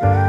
Bye.